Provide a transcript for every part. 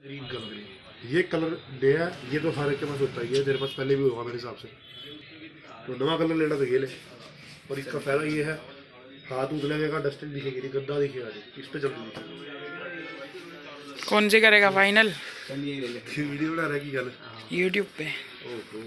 ये कलर नया है ये तो हर एक के पास होता ही है तेरे पास पहले भी होगा मेरे हिसाब से। तो नवा कलर लेना तो ये ले। और इसका फ़ायदा ये है हाथ उठ लगेगा डस्टिंग दिखेगी नहीं गंदा दिखेगा नहीं इस पे जल्दी दिखेगा कौन से करेगा फाइनल वीडियो बना रहा है की गल यूट्यूब पे। ओहो।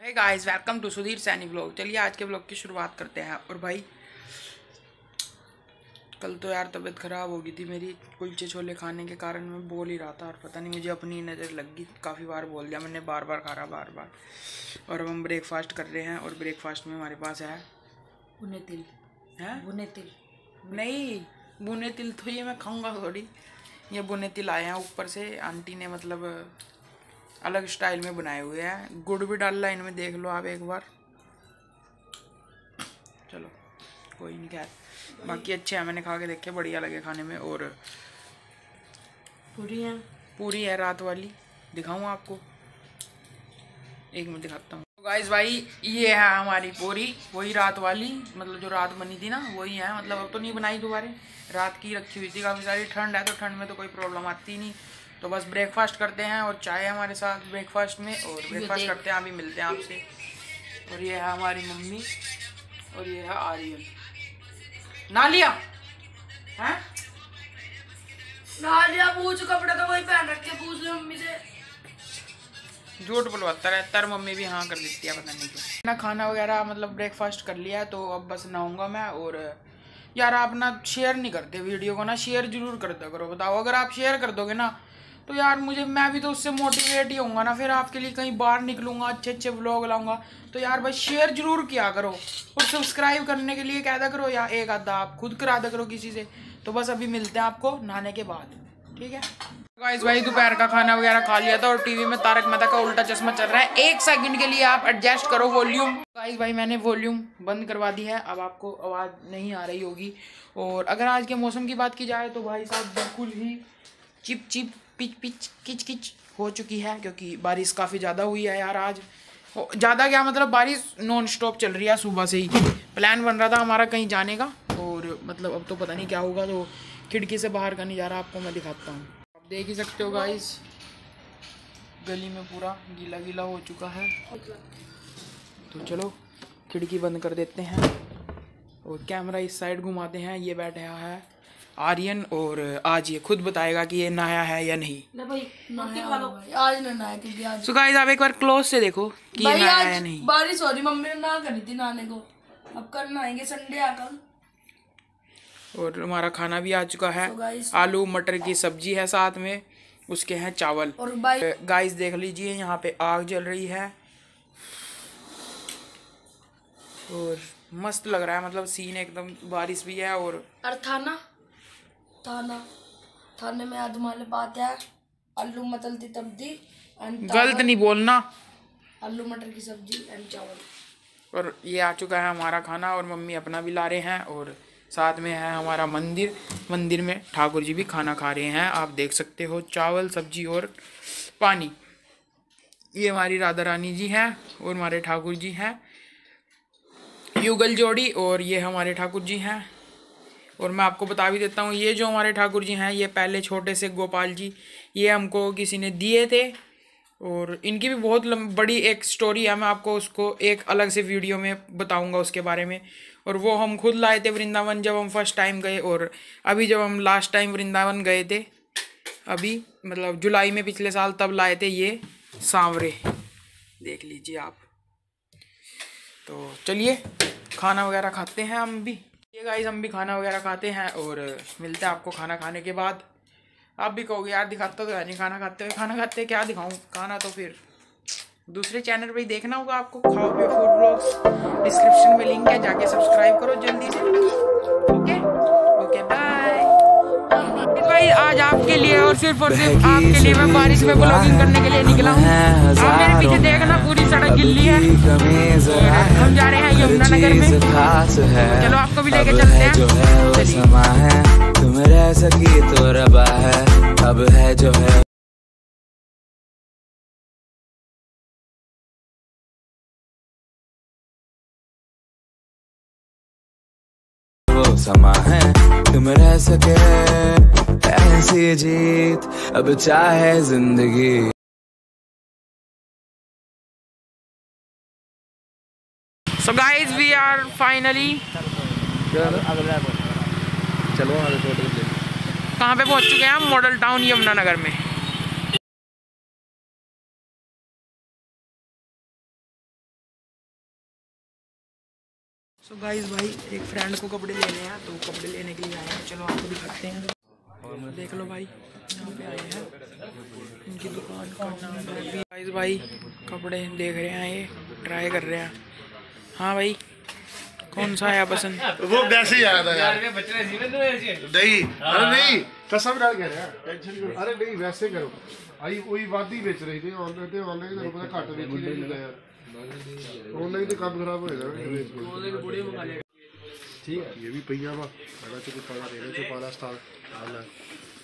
Hey guys welcome to Sudhir Saini blog चलिए आज के ब्लॉग की शुरुआत करते हैं। और भाई कल तो यार तबीयत ख़राब हो गई थी मेरी कुलचे छोले खाने के कारण मैं बोल ही रहा था और पता नहीं मुझे अपनी नज़र लग गई काफ़ी बार बोल दिया मैंने बार बार खा रहा बार बार और अब हम ब्रेकफास्ट कर रहे हैं और ब्रेकफास्ट में हमारे पास है बुने तिल। हैं? बुने तिल। नहीं बुने तिल तो ये मैं खाऊँगा थोड़ी। ये बुने तिल आए हैं ऊपर से आंटी ने मतलब अलग स्टाइल में बनाए हुए हैं। गुड़ भी डाल है इनमें देख लो आप एक बार। कोई नहीं खैर। बाकी अच्छे हैं मैंने खा के देखे बढ़िया लगे खाने में और पूरी हैं? पूरी है रात वाली। दिखाऊँ आपको? एक मिनट दिखाता हूँ। गाइस भाई ये है हमारी पूरी वही रात वाली मतलब जो रात बनी थी ना वही है। मतलब अब तो नहीं बनाई दोबारे। रात की रखी हुई थी काफ़ी सारी। ठंड है तो ठंड में तो कोई प्रॉब्लम आती नहीं। तो बस ब्रेकफास्ट करते हैं और चाय है हमारे साथ ब्रेकफास्ट में और ब्रेकफास्ट करते हैं। अभी मिलते हैं आपसे। और ये है हमारी मम्मी और ये है आर्यन। नालिया। हैं? नालिया पूछ कपड़े तो वही पहन रखे पूछ ले मम्मी से। झूठ बुलवाता रहता है मम्मी भी हाँ कर देती है पता नहीं क्यों। ना खाना वगैरह मतलब ब्रेकफास्ट कर लिया है तो अब बस नहाऊँगा मैं और यार आप ना शेयर नहीं करते वीडियो को ना शेयर ज़रूर कर दो करो बताओ। अगर आप शेयर कर दोगे ना तो यार मुझे, मैं भी तो उससे मोटिवेट ही होऊँगा ना, फिर आपके लिए कहीं बाहर निकलूँगा, अच्छे अच्छे व्लॉग लाऊँगा। तो यार भाई शेयर ज़रूर किया करो। और सब्सक्राइब करने के लिए कह दिया करो, या एक आधा आप खुद करा दिया करो किसी से। तो बस अभी मिलते हैं आपको नहाने के बाद, ठीक है? गाइस भाई, दोपहर का खाना वगैरह खा लिया था और टीवी में तारक मेहता का उल्टा चश्मा चल रहा है। एक सेकंड के लिए आप एडजस्ट करो वॉल्यूम गाइस भाई, मैंने वॉल्यूम बंद करवा दी है। अब आपको आवाज़ नहीं आ रही होगी। और अगर आज के मौसम की बात की जाए तो भाई साहब, बिल्कुल ही चिप चिप पिच पिच, किच किच हो चुकी है, क्योंकि बारिश काफ़ी ज़्यादा हुई है यार आज। ज़्यादा क्या मतलब बारिश नॉन स्टॉप चल रही है सुबह से ही। प्लान बन रहा था हमारा कहीं जाने का, और मतलब अब तो पता नहीं क्या होगा तो खिड़की से बाहर का नज़ारा आपको मैं दिखाता हूँ। आप देख ही सकते हो गाइस गली में पूरा गीला गीला हो चुका है। तो चलो, खिड़की बंद कर देते हैं, और कैमरा इस साइड घुमाते हैं, ये बैठा है। आर्यन और आज ये खुद बताएगा कि ये नहाया है या नहीं। रोटी खा लो आज ना नहाया क्योंकि आज सो गाइस आप एक बार क्लोज से देखो कि ये नहाया है आज नहीं। बारिश हो रही मम्मी ने ना करी थी नहाने को। अब कल नहाएँगे संडे आ कल। और हमारा खाना भी आ चुका है। So आलू मटर की सब्ज़ी है साथ में उसके हैं चावल। और भाई गाइस देख लीजिए यहाँ पे आग जल रही है। और मस्त लग रहा है मतलब सीन एकदम बारिश भी है और और थाना। थाना में आज हमारे बात है। आलू मटर की सब्ज़ी गलत नहीं बोलना। आलू मटर की सब्ज़ी एंड चावल। और ये आ चुका है हमारा खाना और मम्मी अपना भी ला रहे हैं और साथ में है हमारा मंदिर। मंदिर में ठाकुर जी भी खाना खा रहे हैं। आप देख सकते हो चावल सब्ज़ी और पानी। ये हमारी राधा रानी जी हैं और हमारे ठाकुर जी हैं। युगल जोड़ी और ये हमारे ठाकुर जी हैं। और मैं आपको बता भी देता हूँ, ये जो हमारे ठाकुर जी हैं, ये पहले छोटे से गोपाल जी, ये हमको किसी ने दिए थे और इनकी भी बहुत बड़ी एक स्टोरी है, मैं आपको उसको एक अलग से वीडियो में बताऊँगा उसके बारे में। और वो हम खुद लाए थे वृंदावन जब हम फ़र्स्ट टाइम गए और अभी जब हम लास्ट टाइम वृंदावन गए थे, अभी मतलब जुलाई में पिछले साल तब लाए थे ये सांवरे। देख लीजिए आप। तो चलिए, खाना वगैरह खाते हैं हम भी। गाइस हम भी खाना वगैरह खाते हैं और मिलते हैं आपको खाना खाने के बाद। आप भी कहोगे, यार, दिखाता तो है नहीं, खाना खाते हुए खाना खाते क्या दिखाऊँ? खाना तो फिर दूसरे चैनल पर ही देखना होगा आपको। खाओ पे फ़ूड ब्लॉग्स डिस्क्रिप्शन में लिंक है, जाके सब्सक्राइब करो जल्दी से। भाई आज आपके लिए और सिर्फ़ और सिर्फ़ आपके लिए मैं बारिश में ब्लॉगिंग करने के लिए निकला हूँ। आप मेरे पीछे देखना पूरी सड़क गिल्ली है। हम जा रहे हैं यमुनानगर में। है। चलो आपको भी लेके चलते है तुम रह सकी तो रबा है। अब है जो है समा है। तुम रह सके। ऐसी जीत अब चाहे ज़िंदगी। So guys we are finally चलो आगे कहाँ पे पहुँच चुके हैं हम? मॉडल टाउन यमुनानगर में। सो गाइस भाई एक फ्रेंड को कपड़े लेने हैं तो कपड़े लेने के लिए आए हैं। चलो आपको दिखाते हैं। देख लो भाई यहाँ पे आए हैं। इनकी दुकान का नाम है। प्राइस भाई कपड़े देख रहे हैं ये ट्राई कर रहे हैं। हाँ भाई कौन सा आया पसंद? वो वैसे ही आया था यार। नहीं अरे नहीं कसम डाल कह रहा। टेंशन करो अरे नहीं वैसे करो। आई वही वादी बेच रही थी ऑलरेडी ऑलरेडी तेरे को पता घाटा बेच रही थी यार। ऑनलाइन तो काम खराब हो जाएगा ठीक है? ये भी पहिया वा पहला चुके पाला देने चुप पाला स्टार। हाल है।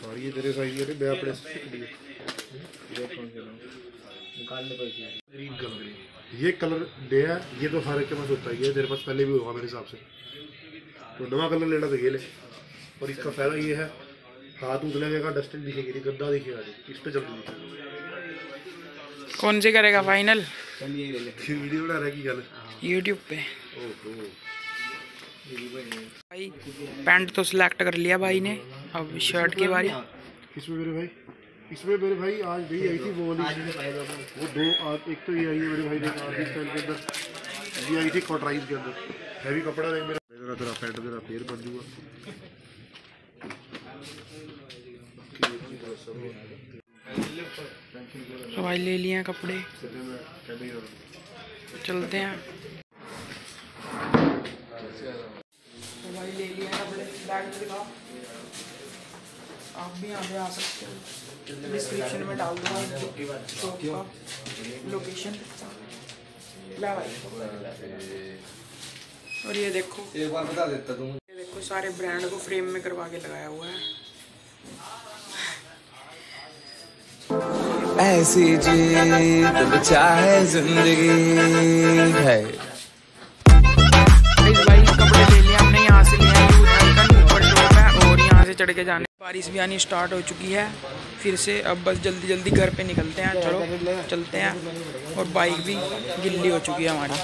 सॉरी ये तेरे सही ये मैं अपने से सीख लिए निकालने पर ग्रीन कलर ये कलर डे है ये तो हर एक के पास होता है ये तेरे पास पहले भी होगा मेरे हिसाब से। तो नवा कलर लेना तो ये ले। और इसका फ़ायदा ये है हाथ उठ लगेगा डस्टिंग दिखेगी नहीं गंदा दिखेगा नहीं इस पे जल्दी दिखेगा कौन से करेगा फाइनल वीडियो बना रहा है की गल यूट्यूब पे। ओहो। भाई पैंट तो सिलेक्ट कर लिया भाई ने। अब शर्ट की बारी इसमें मेरे भाई? इसमें मेरे भाई? आज भी आई थी वो वाली। वो दो आज एक तो ये आई है मेरे भाई ने आज के अंदर। ये आई थी कॉटराइज के अंदर। हैवी कपड़ा देख मेरा मेरा तेरा पैंट मेरा बन जूगा तो भाई ले लिए कपड़े। चलते हैं तो भाई ले लिए हैं बैग में दिखाओ आप भी यहाँ पे आ सकते हो। डिस्क्रिप्शन में डाल दूँगा शॉप का लोकेशन ला भाई। और ये देखो। एक बार बता देता तुम ये देखो सारे ब्रांड को फ्रेम में करवा के लगाया हुआ है। ऐसी जीत अब चाहे ज़िंदगी है। चढ़ के जाने। बारिश भी आनी स्टार्ट हो चुकी है। फिर से अब बस जल्दी जल्दी घर पे निकलते हैं चलो चलते हैं। और बाइक भी गिल्ली हो चुकी है हमारी।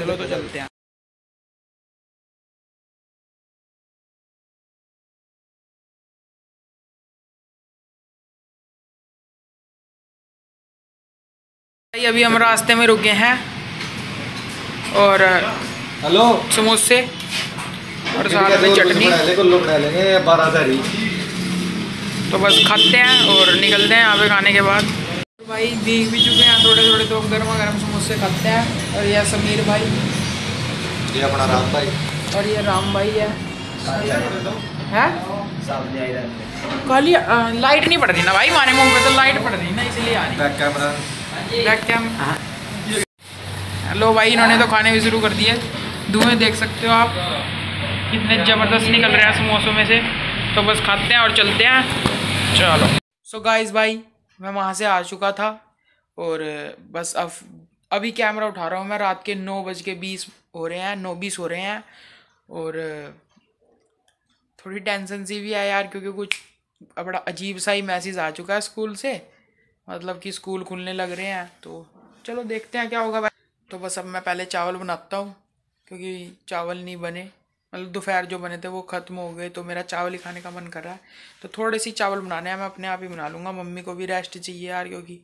चलो तो चलते हैं। भाई अभी हम रास्ते में रुके हैं। और हेलो। समोसे। और साथ में चटनी। तो बस खाते हैं और निकलते हैं यहाँ पे खाने के बाद। भाई भीग भी चुके हैं थोड़े थोड़े तो गर्मा गर्म समोसे खाते हैं। और यह समीर भाई। ये अपना राम भाई। और ये राम भाई है। है? खाली लाइट नहीं पड़ रही ना भाई हमारे मुँह पे तो लाइट पड़ रही ना इसलिए आ रही। बैक कैमरा बैक कैम लो भाई इन्होंने तो खाने भी शुरू कर दिए। धुएँ देख सकते हो आप। कितने ज़बरदस्त निकल रहे हैं समोसों में से। तो बस खाते हैं और चलते हैं। चलो। सो गाइस भाई मैं वहाँ से आ चुका था और बस अब अभी कैमरा उठा रहा हूँ मैं। रात के नौ बज के बीस हो रहे हैं नौ बीस हो रहे हैं। और थोड़ी टेंशन सी भी है यार क्योंकि कुछ बड़ा अजीब सा ही मैसेज आ चुका है स्कूल से। मतलब कि स्कूल खुलने लग रहे हैं तो चलो देखते हैं क्या होगा भाई। तो बस अब मैं पहले चावल बनाता हूँ क्योंकि चावल नहीं बने। मतलब दोपहर जो बने थे वो ख़त्म हो गए तो मेरा चावल ही खाने का मन कर रहा है। तो थोड़े सी चावल बनाने हैं मैं अपने आप ही बना लूँगा। मम्मी को भी रेस्ट चाहिए यार क्योंकि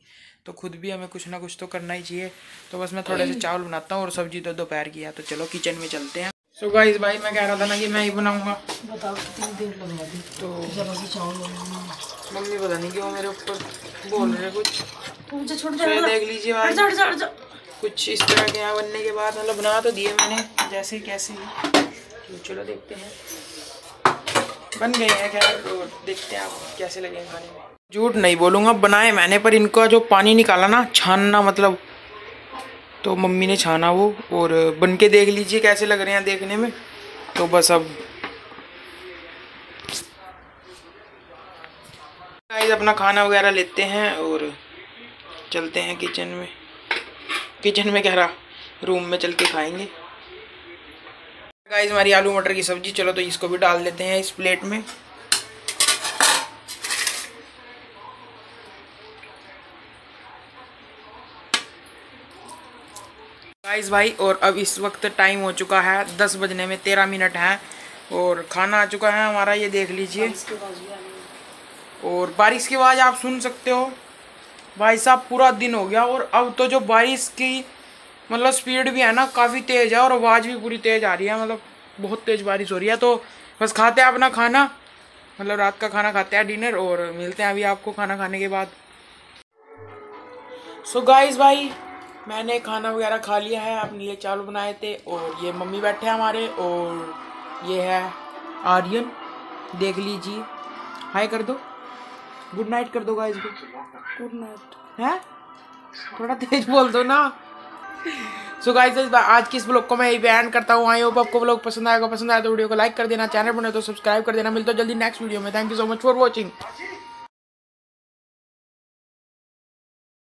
तो खुद भी हमें कुछ ना कुछ तो करना ही चाहिए। तो बस मैं थोड़े से चावल बनाता हूँ और सब्ज़ी तो दोपहर की है तो चलो किचन में चलते हैं। सो गाइस भाई मैं कह रहा था ना कि मैं ही बनाऊँगा। बताओ कितनी देर लगवा दी तो चावल मम्मी पता नहीं क्यों मेरे ऊपर बोल रहे कुछ। तो तो देख लीजिए कुछ इस तरह के यहाँ बनने के बाद मतलब बना तो दिए मैंने जैसे कैसे तो चलो देखते हैं। बन गए हैं खैर तो देखते हैं आप कैसे लगे खाने में। झूठ नहीं बोलूँगा, बनाए मैंने, पर इनका जो पानी निकाला ना, छानना मतलब तो मम्मी ने छाना वो, और बन के देख लीजिए कैसे लग रहे हैं देखने में। तो बस अब। गाइस अपना खाना वगैरह लेते हैं, और चलते हैं किचन में। किचन में कह रहा, रूम में चल के खाएँगे। गाइस हमारी आलू मटर की सब्ज़ी, चलो तो इसको भी डाल देते हैं इस प्लेट में। गाइस भाई, और अब इस वक्त टाइम हो चुका है, दस बजने में तेरह मिनट हैं, और खाना आ चुका है हमारा, ये देख लीजिए। और बारिश की आवाज़ आप सुन सकते हो। भाई साहब, पूरा दिन हो गया, और अब तो जो बारिश की मतलब स्पीड भी है ना काफ़ी तेज़ है और आवाज़ भी पूरी तेज़ आ रही है मतलब बहुत तेज़ बारिश हो रही है। तो बस खाते हैं अपना खाना मतलब रात का खाना खाते हैं डिनर और मिलते हैं अभी आपको खाना खाने के बाद। सो so गाइस भाई मैंने खाना वगैरह खा लिया है अपने लिए चावल बनाए थे और ये मम्मी बैठे हैं हमारे और ये है आर्यन। देख लीजिए। हाय कर दो। गुड नाइट कर दो गाइस को। गुड नाइट है? थोड़ा तेज बोल दो ना। सो गाइस आज की इस ब्लॉग को मैं यही बैन करता हूँ? आई होप आपको ब्लॉग पसंद आएगा पसंद आया तो वीडियो को लाइक कर देना चैनल बने तो सब्सक्राइब कर देना। मिलता जल्दी नेक्स्ट वीडियो में। Thank you so much for watching